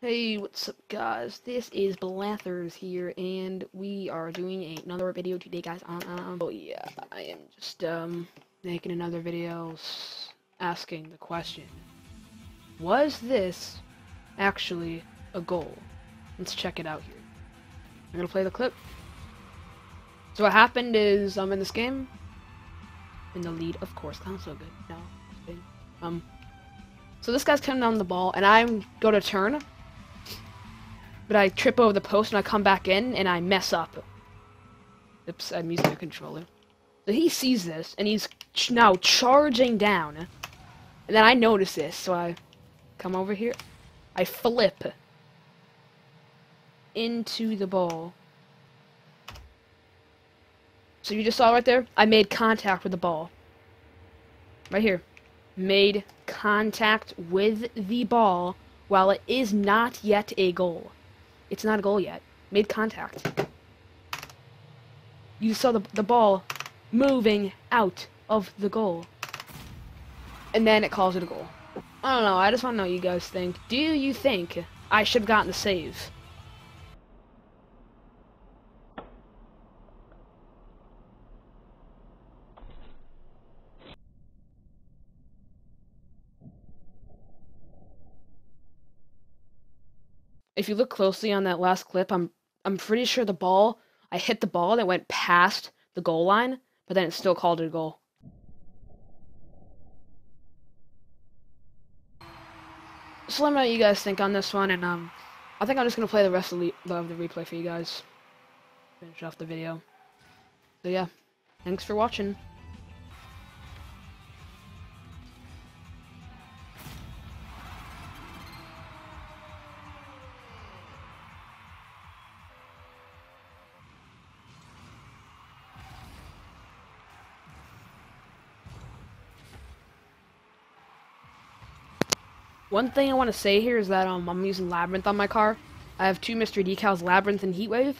Hey, what's up guys? This is Blathers here, and we are doing another video today, guys. Um, um, oh yeah, I am just, um, making another video asking the question. Was this actually a goal? Let's check it out here. I'm gonna play the clip. So what happened is, I'm in this game, in the lead, of course, not so good, no, um, so this guy's coming down the ball, and I'm going to turn, but I trip over the post and I come back in and I mess up. Oops, I'm using the controller. So he sees this and he's ch now charging down. And then I notice this, so I come over here. I flip into the ball. So you just saw right there? I made contact with the ball. Right here. Made contact with the ball while it is not yet a goal. It's not a goal yet. Made contact. You saw the, the ball moving out of the goal. And then it calls it a goal. I don't know, I just want to know what you guys think. Do you think I should have gotten the save? If you look closely on that last clip, I'm I'm pretty sure the ball I hit the ball that went past the goal line, but then it still called a goal. So let me know what you guys think on this one, and um, I think I'm just gonna play the rest of the, of the replay for you guys. Finish off the video. So yeah, thanks for watching. One thing I want to say here is that um, I'm using Labyrinth on my car. I have two Mystery Decals, Labyrinth and Heatwave.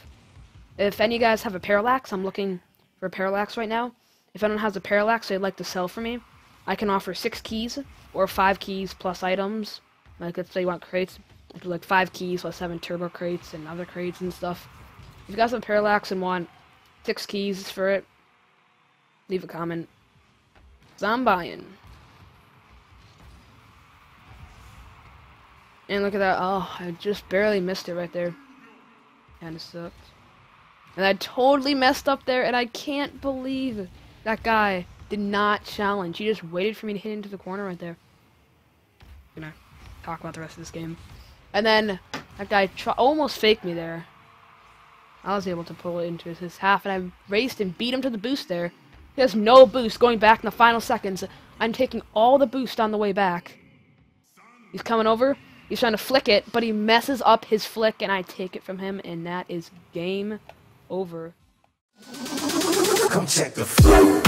If any of you guys have a Parallax, I'm looking for a Parallax right now. If anyone has a Parallax they'd like to sell for me, I can offer six keys or five keys plus items. Like, let's say you want crates, like five keys plus seven turbo crates and other crates and stuff. If you guys have a Parallax and want six keys for it, leave a comment. i I'm buying. And look at that. Oh, I just barely missed it right there. Kinda sucked. And I totally messed up there, and I can't believe that guy did not challenge. He just waited for me to hit into the corner right there. I'm gonna talk about the rest of this game. And then that guy almost faked me there. I was able to pull it into his half, and I raced and beat him to the boost there. He has no boost going back in the final seconds. I'm taking all the boost on the way back. He's coming over. He's trying to flick it, but he messes up his flick, and I take it from him, and that is game over. Come check the flow.